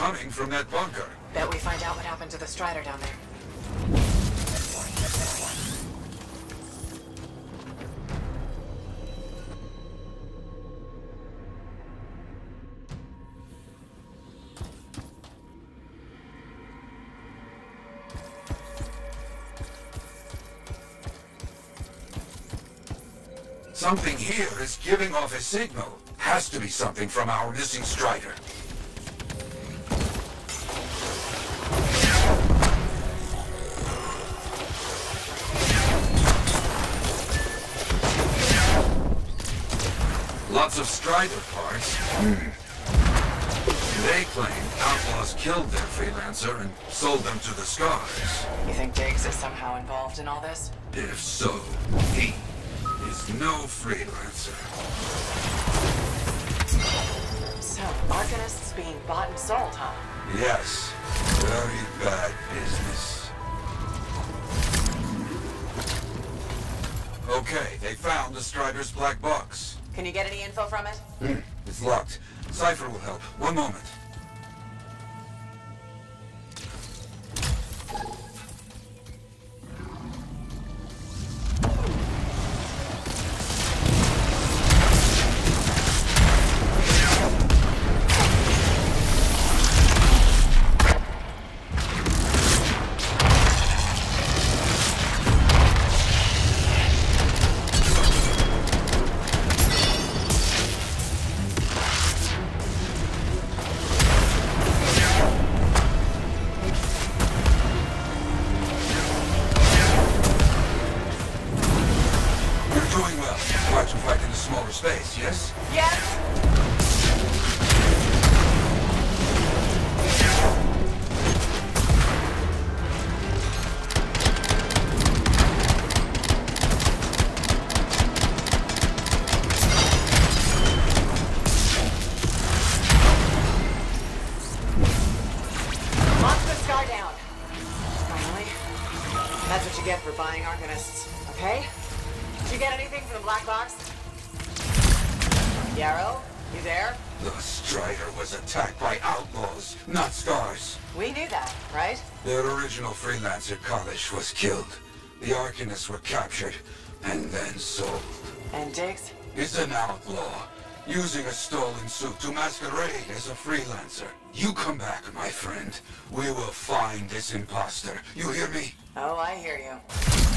came from that bunker. Bet we find out what happened to the Strider down there. Something here is giving off a signal. Has to be something from our missing Strider. Lots of Strider parts. Hmm. They claim outlaws killed their freelancer and sold them to the Scars. You think Diggs is somehow involved in all this? If so, he is no freelancer. So, Arcanists being bought and sold, huh? Yes, very bad business. Okay, they found the Strider's black box. Can you get any info from it? Hmm, it's locked. Cypher will help. One moment. Smaller space, yes? Yes! That's what you get for buying Arcanists, okay? Did you get anything from the black box? Yarrow, you there? The Strider was attacked by outlaws, not Scars. We knew that, right? Their original freelancer, Kalish, was killed. The Arcanists were captured and then sold. And Diggs? Is an outlaw, using a stolen suit to masquerade as a freelancer. You come back, my friend. We will find this imposter. You hear me? Oh, I hear you.